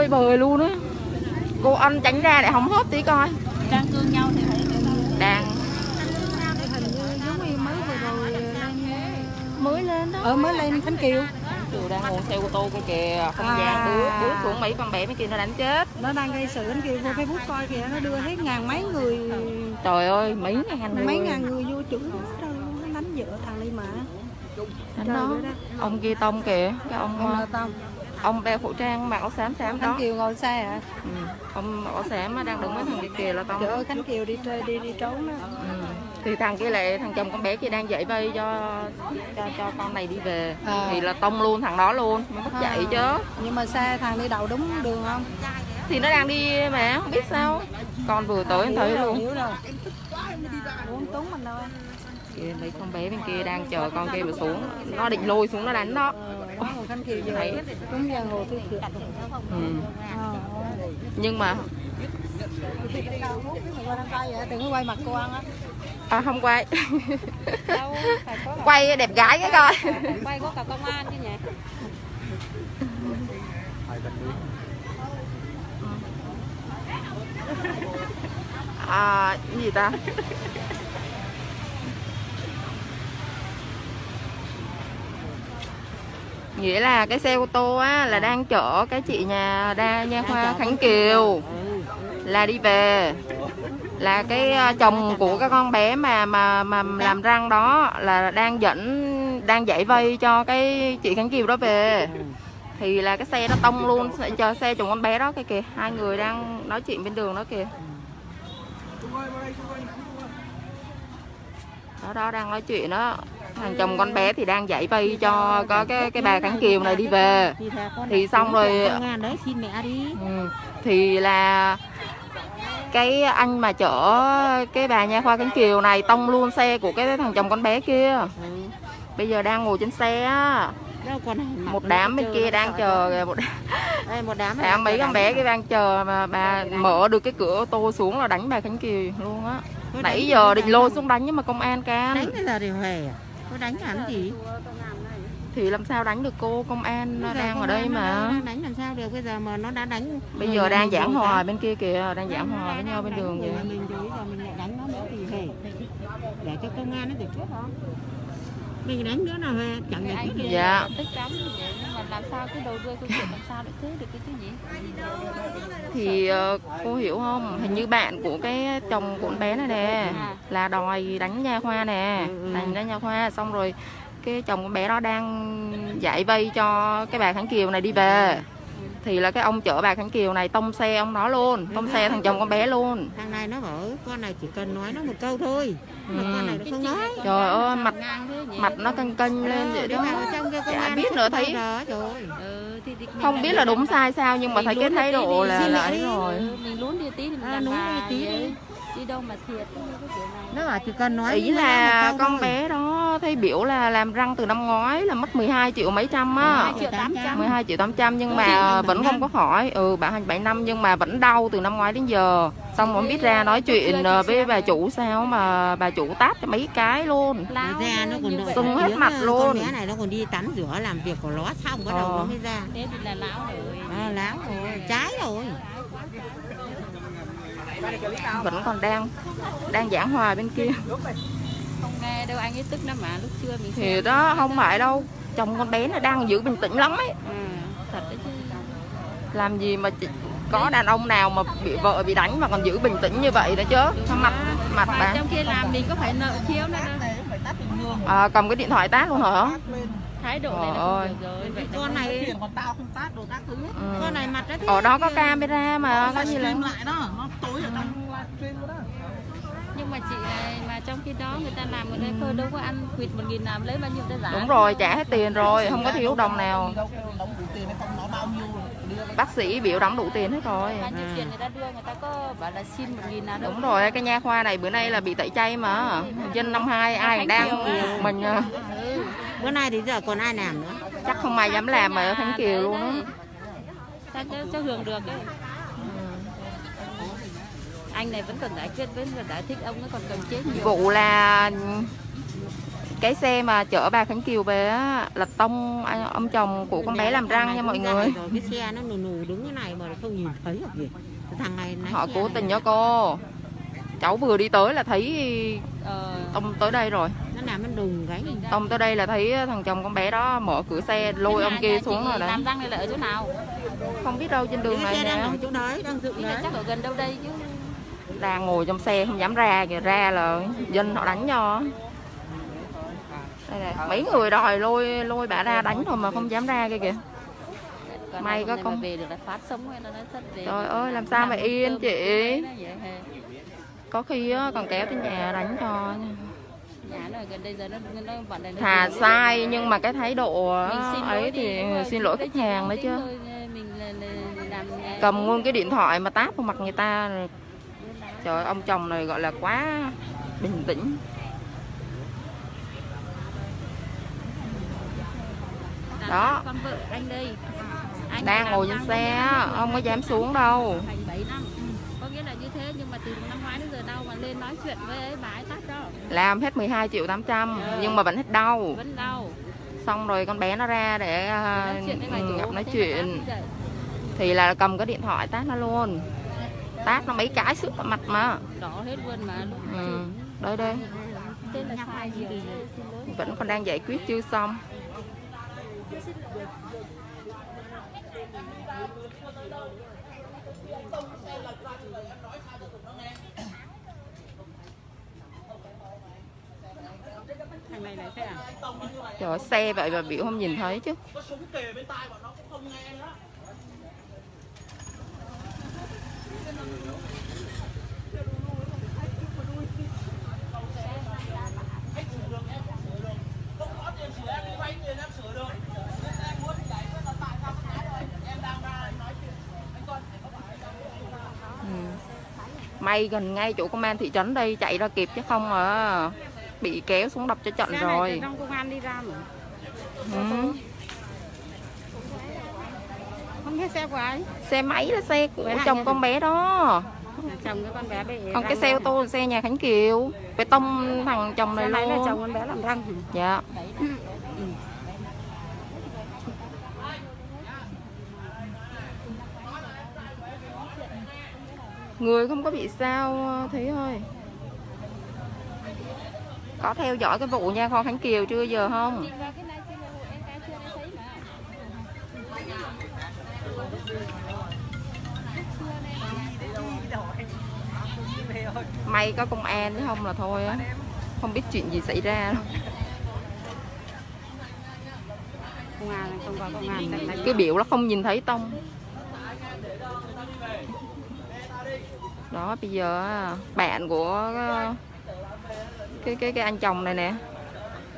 tơi bời luôn á. Cô anh tránh ra để không hốt tí coi. Đang cương nhau thì phải đang hình như giống như mới vừa rồi lên mới lên đó. Ở mới lên Khánh Kiều. Trường đang ngồi xe ô tô kia kìa không À. gian bước bước xuống mấy con bé mấy kia nó đánh chết. Nó đang gây sự Khánh Kiều vô Facebook coi kìa nó đưa hết ngàn mấy người. Trời ơi mấy ngàn người. Mấy ngàn người vô luôn, nó đánh vợ thằng Ly Mã. Đánh đó. ông kia tông kìa cái ông ông ờ, Tâm ông đeo khẩu trang mặc áo xám xám đó. Khánh Kiều ngồi xe à ừ. ông mặc áo xám á, đang đứng với thằng kia kìa là tông trời ơi Khánh Kiều đi chơi đi đi trốn đó ừ. thì thằng kia lại thằng chồng con bé kia đang dậy vây cho cho cho con này đi về. À. thì là tông luôn thằng đó luôn mới mất chạy chứ. Nhưng mà xe thằng đi đậu đúng đường không? Thì nó đang đi mà không biết sao. Con vừa tới em thấy rồi, luôn. hiểu rồi. Uống túng mình đâu. Kia mấy con bé bên kia đang chờ con kia mà xuống. Nó định lôi xuống nó đánh đó Còn Khánh Kiều giờ Thấy. đúng giờ hồ ừ. Ờ. nhưng mà đừng có quay mặt cô ăn á à, không quay đâu quay đẹp gái cái coi quay có cả công an chứ nhỉ à gì ta nghĩa là cái xe ô tô á là đang chở cái chị nhà đa nha khoa khánh kiều. là đi về. Là cái ờ, chồng của cái con bé mà mà mà làm răng đó là đang dẫn đang giải vây cho cái chị khánh kiều đó về. Thì là cái xe nó tông luôn chờ xe chồng con bé đó cái kìa. Hai người đang nói chuyện bên đường đó kìa. Đó đó đang nói chuyện đó thằng chồng con bé thì đang dạy bay cho có cái cái bà khánh kiều này đi về. Thì xong rồi Ừ. thì là cái anh mà chở cái bà nha khoa khánh kiều này tông luôn xe của cái thằng chồng con bé kia. Bây giờ đang ngồi trên xe á. Một đám bên kia đang chờ kìa, một đám, một đám đám mấy con bé cái đang chờ mà bà mở được cái cửa ô tô xuống là đánh bà khánh kiều luôn á. Nãy giờ định lôi xuống đánh nhưng mà công an can đánh bây giờ thì hề à? Có đánh hẳn gì? Thì làm sao đánh được cô công an Bây đang ở đây mà? đánh làm sao được? Bây giờ mà nó đã đánh bây giờ đang giảng hòa bên kia kìa đang giảng hòa với nhau bên đường nhà mình rồi mình lại đánh nó nữa thì hề. Để cho công an nó giải quyết không mình đánh đứa nào về chẳng quyết được. dạ. tức lắm vậy nhưng mà làm sao cái đầu đuôi câu chuyện làm sao để thế được cái chứ gì. Thì ờ, cô hiểu không? Hình như bạn của cái chồng của con bé này nè là đòi đánh nha khoa nè. Ừ, ừ. đánh đánh nha khoa xong rồi cái chồng con bé đó đang giải vây cho cái bà khánh kiều này đi về thì là cái ông chở bà khánh kiều này tông xe ông đó luôn tông xe thằng chồng con bé luôn. thằng này nó bảo con này chỉ cần nói nó một câu thôi. Mà con này nó không nói. Trời ơi mặt ngang thế nhỉ? mặt nó căng căng lên vậy Đi đó. Chả biết nữa, không thấy- ừ, không biết là đúng sai sao nhưng mà thấy cái thái độ là đi. rồi. Ừ, mình lún đi tí thì mình À, làm đi tí vậy. đi. Đi đâu mà thiệt? Nó bảo chỉ cần nói ý là con thôi. bé đó thấy biểu là làm răng từ năm ngoái là mất 12 triệu mấy trăm á. 12 triệu 800 12 triệu 800 nhưng mà là vẫn không có khỏi. Ừ bảo hành 7 năm nhưng mà vẫn đau từ năm ngoái đến giờ. Xong rồi biết ra nói chuyện ờ, với bà chủ sao mà bà chủ tát cho mấy cái luôn. Ra nó còn đợi. Sưng hết mặt con luôn. bé này nó còn đi tắm rửa làm việc của nó xong bắt đầu Ờ. nó mới ra. Thế thì là lão rồi. À, láo rồi trái rồi vẫn còn đang đang giảng hòa bên kia. Không nghe đâu anh ấy tức lắm mà lúc trưa mình thì xem. đó không phải đâu. Chồng con bé nó đang giữ bình tĩnh lắm ấy. Ừ, thật đấy chứ. Làm gì mà chỉ, có đàn ông nào mà bị vợ bị đánh mà còn giữ bình tĩnh như vậy nữa chứ? Sao mặt mặt mà bà? trong kia làm mình có phải nợ chiếu nữa đâu. À, cầm cái điện thoại tát luôn hả thái độ này Trời là ơi. không được rồi vậy con này còn tao không tát đồ tát thứ. Hết ừ. con này mặt thế ở đó có camera mà coi như là lại đó nó tối ở trong livestream đó nhưng mà chị này mà trong khi đó người ta làm người ta phơ đâu có ăn quỵt một nghìn làm lấy bao nhiêu ta giả đúng rồi trả hết tiền rồi không có thiếu đồng nào. đâu đóng đủ tiền hay không nó bao nhiêu đưa bác sĩ biểu đóng đủ tiền hết rồi. Bao nhiêu tiền người ta đưa người ta có bảo là xin một nghìn nào đúng rồi cái nha khoa này bữa nay là bị tẩy chay mà. Dân năm hai ai đang mình à, bữa nay thì giờ còn ai làm nữa? Chắc không ai dám làm mà ở khánh kiều luôn ta cho, cho hưởng được ấy. Anh này vẫn còn giải quyết vẫn còn giải thích ông ấy còn cần chết nhiều. Vụ là cái xe mà chở bà Khánh Kiều về á là tông anh- ông chồng của con bé làm răng nha mọi người. rồi cái xe nó nù nù đứng cái này mà không nhìn thấy được gì. Thằng này họ cố tình cho cô cháu vừa đi tới là thấy ờ, tông tới đây rồi. Nó làm nó đùng cái tông tới đây là thấy thằng chồng con bé đó mở cửa xe lôi ông kia xuống rồi đấy. làm răng này là ở chỗ nào? Không biết đâu trên đường cái này xe đang ở chỗ đấy đang dựng đấy. chắc ở gần đâu đây chứ. Đang ngồi trong xe không dám ra kìa ra là dân họ đánh cho. Đây này mấy người đòi lôi lôi bà ra đánh thôi mà không dám ra kia kìa. May có con- về được là phát sống Trời ơi, làm sao mà yên chị? thế nó vậy hề. Có khi còn kéo tới nhà đánh cho thà sai nhưng mà cái thái độ ấy thì xin lỗi khách hàng đấy chứ. cầm nguyên cái điện thoại mà táp vào mặt người ta rồi. trời ông chồng này gọi là quá bình tĩnh. Đó. đang ngồi trên xe không có dám xuống đâu thành 7 năm có nghĩa là như thế nhưng mà từ năm ngoái đến giờ đâu mà lên nói chuyện với ấy bà ấy tắt đó. Làm hết 12 triệu 800 nhưng mà vẫn hết đau. Vẫn đau. Xong rồi con bé nó ra để nói chuyện ừ, gặp nói chuyện. Vậy. thì là cầm cái điện thoại tát nó luôn. Tát nó mấy cái sức vào mặt mà. Đỏ hết luôn mà ừ. đây đây. Vẫn còn đang giải quyết chưa xong thằng này là thế à trời xe vậy mà biểu không nhìn thấy chứ. Ừ. may gần ngay chỗ công an thị trấn đây chạy ra kịp chứ không à bị kéo xuống đập cho trận rồi. trong công an đi ra mà. Ừ. không biết xe của ai? Xe máy là xe của Với chồng con bé đó. Chồng cái con bé bị còn cái xe ô tô là xe nhà Khánh Kiều. Phải tông thằng chồng này máy là luôn. chồng con bé làm răng. Dạ. Người không có bị sao thế thôi có theo dõi cái vụ nha kho Khánh Kiều chưa giờ không? May có công an chứ không là thôi á. Không biết chuyện gì xảy ra đâu. cái biểu nó không nhìn thấy tông. Đó bây giờ bạn của cái cái cái, anh chồng này nè.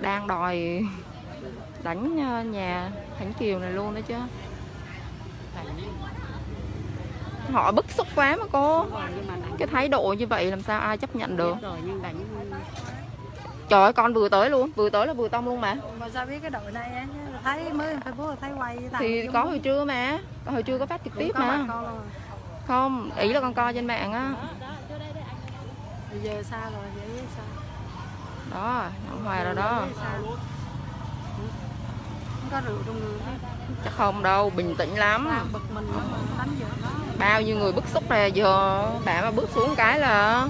Đang đòi đánh ờ, nhà Khánh Kiều này luôn đó chứ. Họ bức xúc quá mà cô. Cái thái độ như vậy làm sao ai chấp nhận được? Trời ơi con vừa tới luôn vừa tới là vừa tông luôn mà. Mà sao biết cái đội này á thấy mới Facebook thấy quay thằng thì có hồi trưa mà có hồi trưa có phát trực tiếp mà. không ý là con coi trên mạng á. Bây giờ xa rồi vậy sao đó ông Hòa rồi đó. Sao không có rượu trong người hết. Chắc không đâu bình tĩnh lắm. Bao nhiêu người bức xúc này giờ bạn mà bước xuống cái là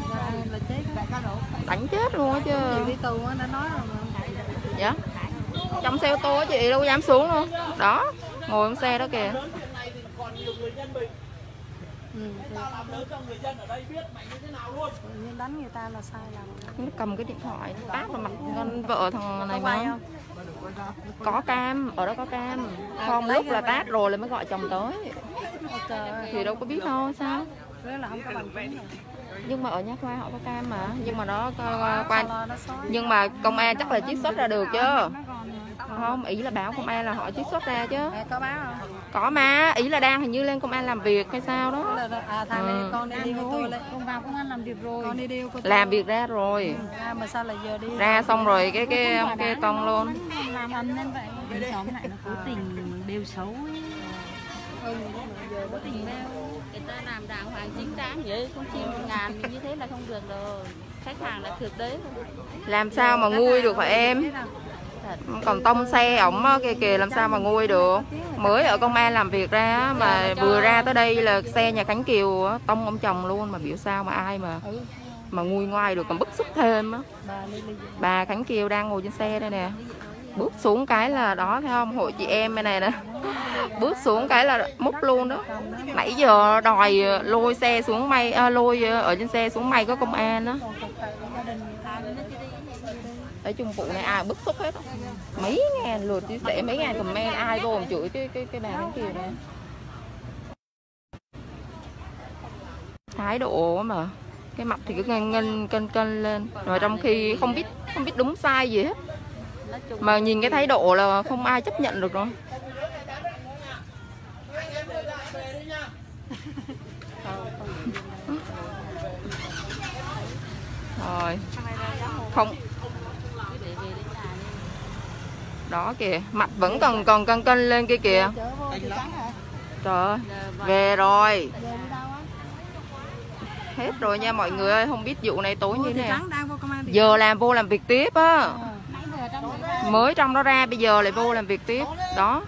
đánh chết luôn á chứ. Dạ. Trong xe ô tô chị đâu dám xuống đâu đó ngồi trong xe đó kìa ừ, tự nhiên đánh người ta là sai làm nó cầm cái điện thoại tát vào mặt con vợ thằng này mà. không? Có cam ở đó có cam. À, không lúc là tát rồi là mới gọi chồng tới. Thì đâu có biết đâu sao? Thế là không có bằng chứng rồi. Nhưng mà ở nha khoa họ có cam mà. Nhưng mà nó quan lo nó xóa nhưng mà công an chắc là chiết xuất ra được chứ không? Ý là báo công an là họ chiết xuất ra chứ. Mẹ có báo không? Có mà ý là đang hình như lên công an làm việc hay sao đó. À thằng này Ừ. con đi đi ô tô lên con vào công an làm việc rồi. Con đi đi làm việc ra rồi. À, mà sao lại giờ đi? Ra xong rồi cái cái ông kia con luôn. làm ăn nên vậy. Cái nhóm này nó cố tình đều xấu ấy. ừ, giờ cố tình đeo. Người ta làm đàng hoàng chính đáng vậy không chi một ngàn như thế là không được rồi. Khách hàng là thực đấy làm sao mà nguôi được hả em còn tông xe ổng ờ, kìa kìa làm sao mà nguôi được? Mới ở công an làm việc ra mà vừa ra tới đây là xe nhà Khánh Kiều tông ông chồng luôn mà biểu sao mà ai mà mà nguôi ngoai được còn bức xúc thêm á. Bà Khánh Kiều đang ngồi trên xe đây nè. Bước xuống cái là đó thấy không? Hội chị em bên này nè bước xuống cái là múc luôn đó. Nãy giờ đòi ờ, lôi xe xuống may à, lôi ở trên xe xuống may có công an đó nói chung vụ này ai bức xúc hết mấy ngàn lượt chia sẻ mấy ngàn comment ai vô chửi cái cái cái bà Khánh Kiều này thái độ mà. Cái mặt thì cứ ngân ngân, cân cân lên. Rồi trong khi không biết không biết đúng sai gì hết. Mà nhìn cái thái độ là không ai chấp nhận được rồi rồi. Không cứ để về đến nhà đi đó kìa. Mặt vẫn còn còn cân cân lên kia kìa. Trời ơi về rồi. hết rồi nha mọi người ơi không biết vụ này tối như thế nào. giờ làm vô làm việc tiếp á. Người mới trong đó ra bây giờ lại vô làm việc tiếp. Đó.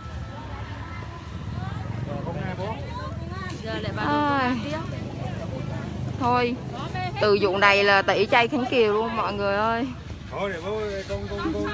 Tiếp. Thôi từ vụ này là tẩy chay khánh kiều luôn mọi người ơi. Thôi để bố con con con